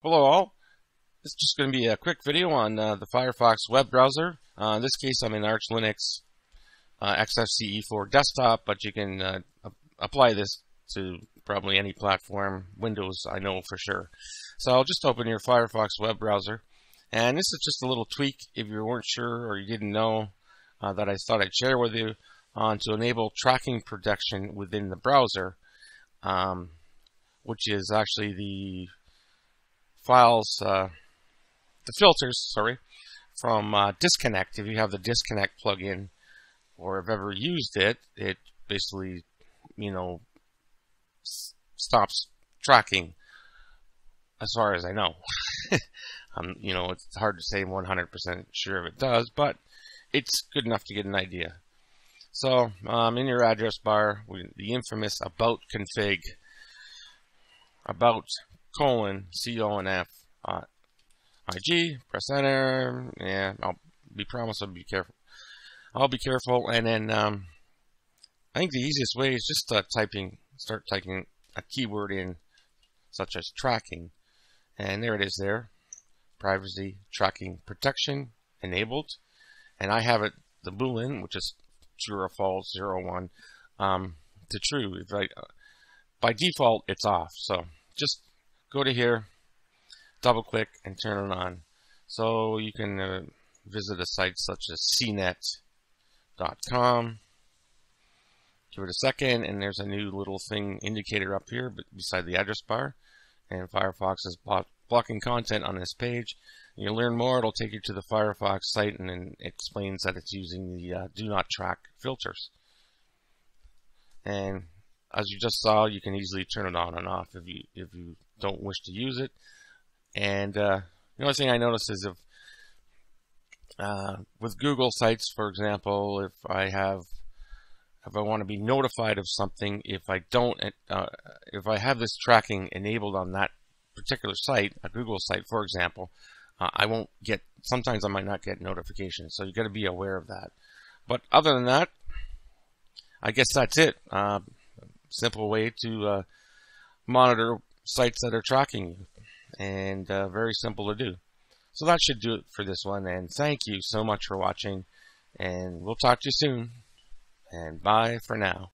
Hello all. This is just going to be a quick video on uh, the Firefox web browser. Uh, in this case I'm in Arch Linux uh, XFCE for desktop, but you can uh, apply this to probably any platform, Windows I know for sure. So I'll just open your Firefox web browser. And this is just a little tweak if you weren't sure or you didn't know uh, that I thought I'd share with you on to enable tracking protection within the browser, um, which is actually the files, uh, the filters, sorry, from uh, Disconnect. If you have the Disconnect plugin or have ever used it, it basically, you know, stops tracking as far as I know. um, you know, it's hard to say 100% sure if it does, but it's good enough to get an idea. So, um, in your address bar, the infamous about config, about colon C-O-N-F uh, IG, press enter, yeah, I'll be promised I'll be careful. I'll be careful, and then um, I think the easiest way is just uh, typing, start typing a keyword in, such as tracking, and there it is there, privacy tracking protection enabled, and I have it the boolean, which is true or false, zero one, um, to true. If I, uh, by default, it's off. So just go to here, double click, and turn it on. So you can uh, visit a site such as cnet.com. Give it a second, and there's a new little thing indicator up here beside the address bar. And Firefox is block blocking content on this page. You learn more, it'll take you to the Firefox site and then explains that it's using the uh, do not track filters. And as you just saw, you can easily turn it on and off if you if you don't wish to use it. And uh, the only thing I noticed is if uh, with Google sites, for example, if I have if I want to be notified of something, if I don't, uh, if I have this tracking enabled on that particular site, a Google site, for example, uh, I won't get. Sometimes I might not get notifications, so you got to be aware of that. But other than that, I guess that's it. Uh, simple way to uh, monitor sites that are tracking you, and uh, very simple to do. So that should do it for this one, and thank you so much for watching, and we'll talk to you soon, and bye for now.